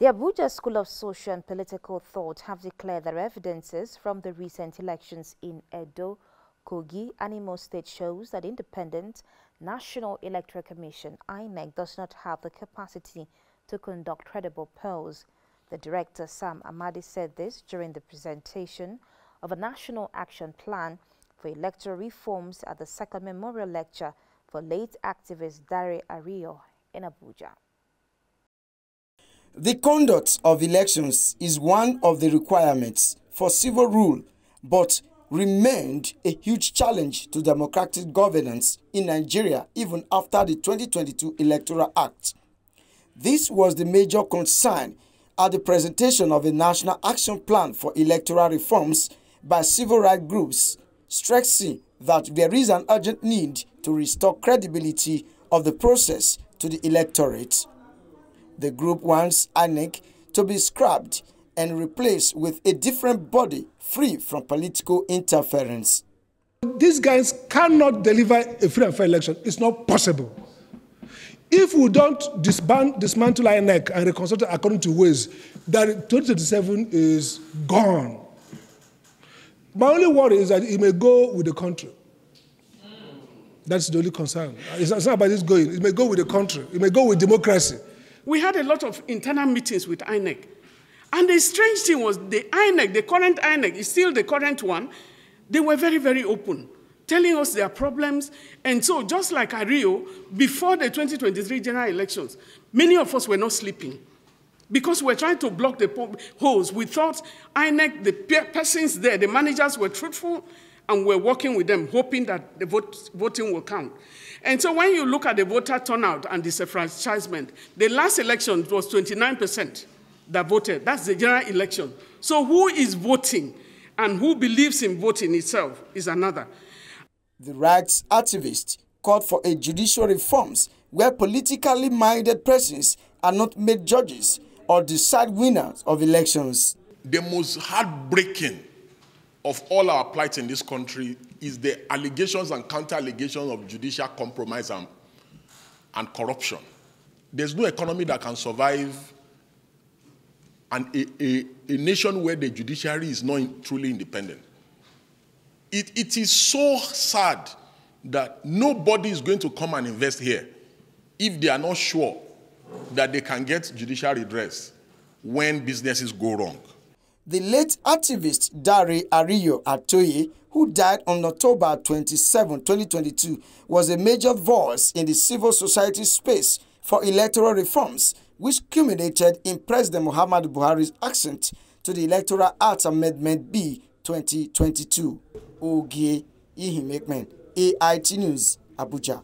The Abuja School of Social and Political Thought have declared their evidences from the recent elections in Edo, Kogi, and Imo State shows that independent National Electoral Commission INEC does not have the capacity to conduct credible polls. The director Sam Amadi said this during the presentation of a National Action Plan for Electoral Reforms at the second memorial lecture for late activist Dare Ario in Abuja. The conduct of elections is one of the requirements for civil rule, but remained a huge challenge to democratic governance in Nigeria even after the 2022 Electoral Act. This was the major concern at the presentation of a National Action Plan for Electoral Reforms by civil rights groups, stressing that there is an urgent need to restore credibility of the process to the electorate. The group wants INEC to be scrapped and replaced with a different body free from political interference. These guys cannot deliver a free and fair election. It's not possible. If we don't disband, dismantle INEC and reconstruct it according to ways, that 2027 is gone. My only worry is that it may go with the country. That's the only concern. It's not about this going. It may go with the country. It may go with democracy. We had a lot of internal meetings with INEC. And the strange thing was the INEC, the current INEC, is still the current one. They were very, very open, telling us their problems. And so, just like Ario, before the 2023 general elections, many of us were not sleeping because we're trying to block the holes. We thought INEC, the persons there, the managers were truthful, and we're working with them, hoping that the vote, voting will count. And so when you look at the voter turnout and disenfranchisement, the last election was 29% that voted. That's the general election. So who is voting and who believes in voting itself is another. The rights activists called for a judicial reforms where politically minded persons are not made judges or decide winners of elections. The most heartbreaking of all our plight in this country is the allegations and counter allegations of judicial compromise and, and corruption. There's no economy that can survive and a, a, a nation where the judiciary is not in, truly independent. It, it is so sad that nobody is going to come and invest here if they are not sure that they can get judicial redress when businesses go wrong. The late activist Dare Ario Atoye, who died on October 27, 2022, was a major voice in the civil society space for electoral reforms, which culminated in President Muhammadu Buhari's accent to the Electoral Act Amendment B 2022. Ogie Ihimhekpen, AIT News, Abuja.